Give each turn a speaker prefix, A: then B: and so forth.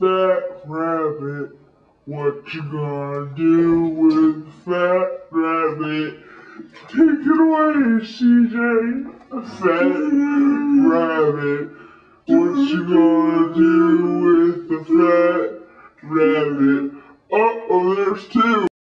A: fat rabbit. What you gonna do with fat rabbit? Take it away, CJ. Fat rabbit. What you gonna do with the fat rabbit? Uh oh, there's two.